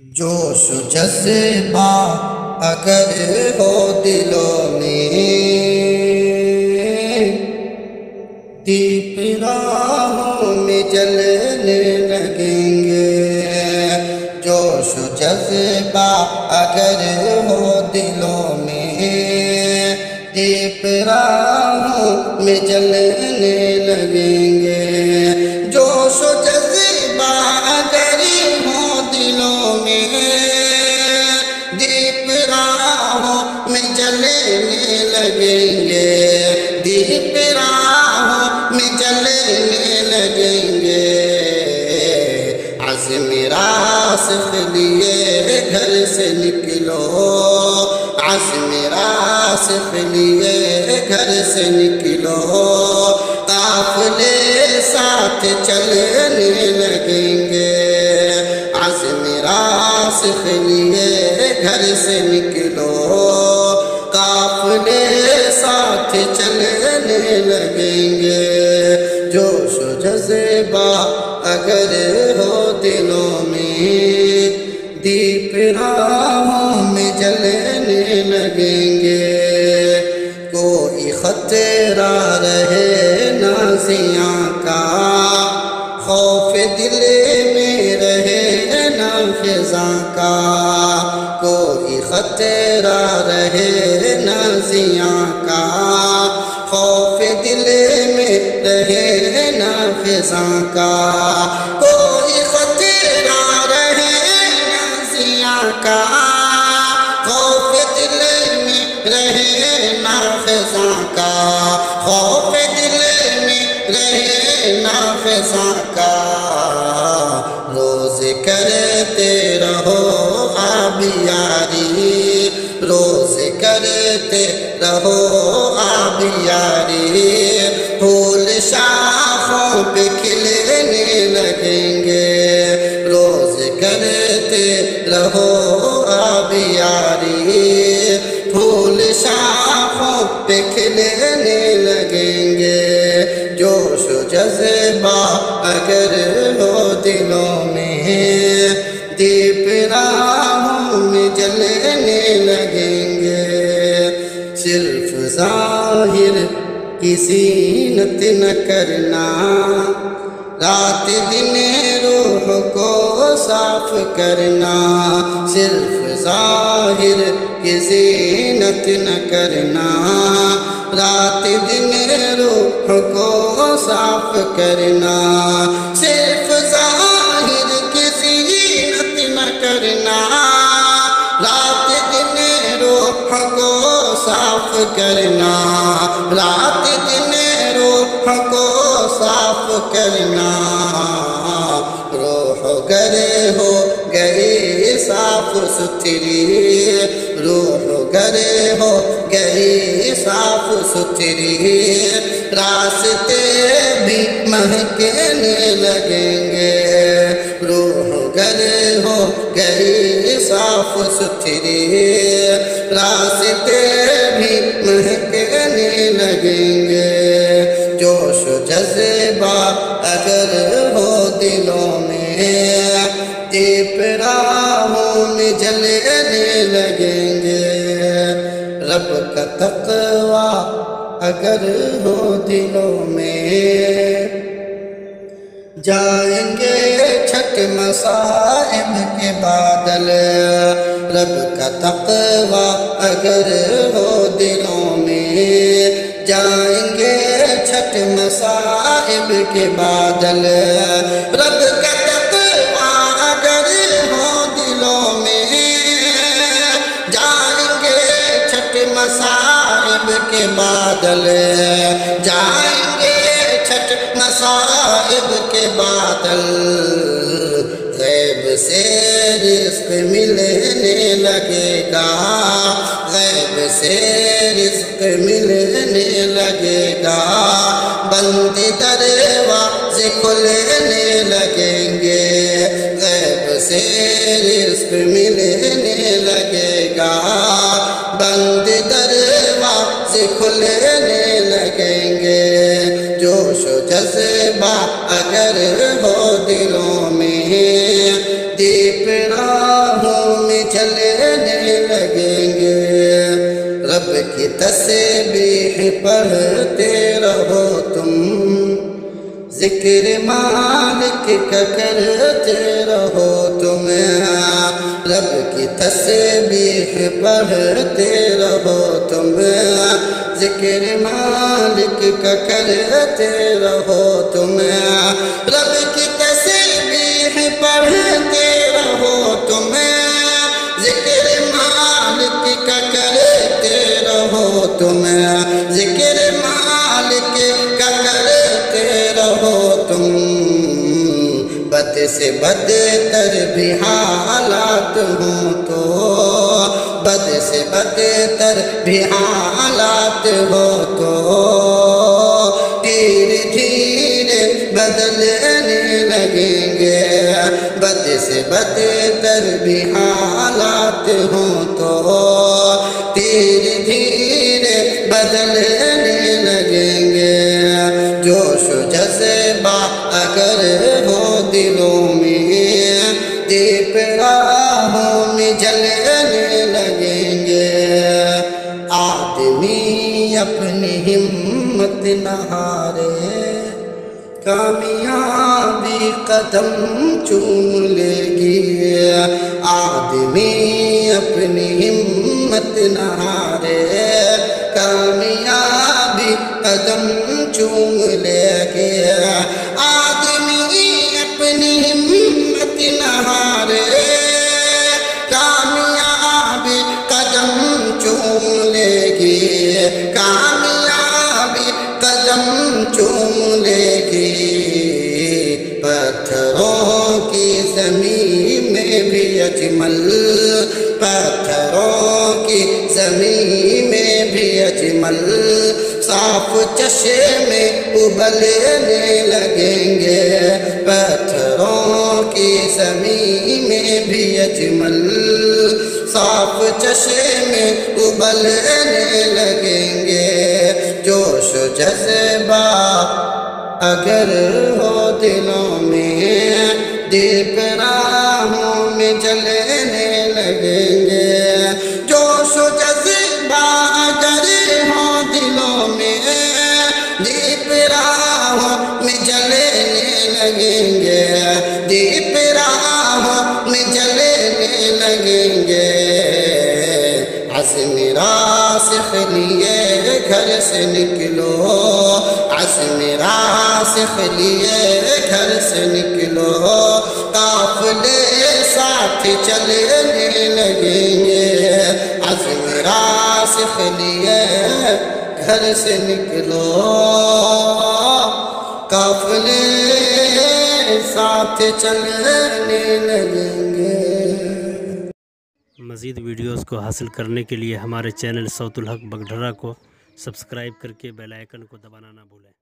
जोश जज्बा अगर हो दिलों में, दीप राहों में जलने लगेंगे। जोश जज्बा अगर हो दिलों में, दीप राहों में जलने लगेंगे। जोश से निकलो आज़म रासख लिए घर से निकलो। काफले साथ चलने लगेंगे आस मेरा रासख लिए घर से निकलो। काफले साथ चलने लगेंगे, जोश जज्बा अगर हो दिलों में, दीप राहों में जलने लगेंगे। कोई खतरा रहे नाजिया का, खौफ दिल में रहे ना फिजा का। कोई खतरा रहे नाजिया रहे ना का खौफ दिल में रहे ना फिजा का रोज करते रहो आबियारी, रोज करते रहो आबियारी। फूल शाखों पे जज्बा अगर हो दिलों में, दीप राहों में जलने लगेंगे। सिर्फ़ ज़ाहिर किसी नत न करना, रात दिन रूह को साफ़ करना। सिर्फ़ ज़ाहिर किसी जीनत न करना, रात दिन रूह को साफ करना सिर्फ जाहिर की जीनत न करना रात दिन रूह को साफ करना रात दिन रूह को साफ करना रोह गरे हो गई साफ सुथरी महकने लगेंगे। रूह गरे हो गई, साफ़ सुथरी। रास्ते भी महकने लगेंगे। जोश जज्बा अगर हो दिलों में, दीप में जलने लगेंगे। रब का तकवा अगर हो दिलों में जाएँगे छठ मसाइब के बादल। रब का तकवा अगर हो दिलों में, जाएँगे छठ मसाइब के बादल। रब का अगर दिलों में छठ के बादल। छठ मसाइब के बादल गैब से रिस्क मिलने लगेगा। गैब से रिस्क मिलने लगेगा। बंद दरवाजे खुलने लगेंगे। गैब से रिस्क मिलने लगेगा। बंद दरवाजे खुलने लगेंगे। जोश जज्बा राहों में चलने लगेंगे। रब की तस्बीह पढ़ते रहो तुम। ज़िक्र मालिक का करते रहो तुम। रब की तस्बीह पढ़ते रहो तुम। ज़िक्र मालिक का करते रहो तुम। रब की तस्बीह पढ़ते तुम ज़िक्र मालिक का करते रहो तुम। बद से बदतर भी हालात हो तो बद से बदतर भी हालात हो तो धीरे धीरे बदलने लगेंगे। बद से बदतर भी हालात हो अपनी हिम्मत नहारे कामयाबी कदम चूम लेगी। आदमी अपनी हिम्मत नहारे कामयाबी कदम चूम लेगी। आदमी अपनी हिम्मत नहारे कामयाबी कदम चूम लेगी। चूम लेगी पत्थरों की ज़मीन में भी अजमल। पत्थरों की ज़मीन में भी अजमल। साफ़ चशे में उबलने लगेंगे। पत्थरों की ज़मीन में भी अजमल। साफ़ चशे में उबलने जोश जज्बा अगर हो दिलों में, दीप राहों में जलने लगेंगे। जोश जज्बा अगर हो दिलों में, दीप राहों में जलने लगेंगे। दीप राहों में जलने लगेंगे। अज़्म रासिख लिए घर से निकलो अज़्म रासिख लिए घर से निकलो। काफले साथ चलने लगेंगे। अज़्म रासिख लिए घर से निकलो। काफले साथ चलने लगेंगे। मज़ीद वीडियोस को हासिल करने के लिए हमारे चैनल सौतुल हक बगढरा को सब्सक्राइब करके बेल आइकन को दबाना ना भूलें।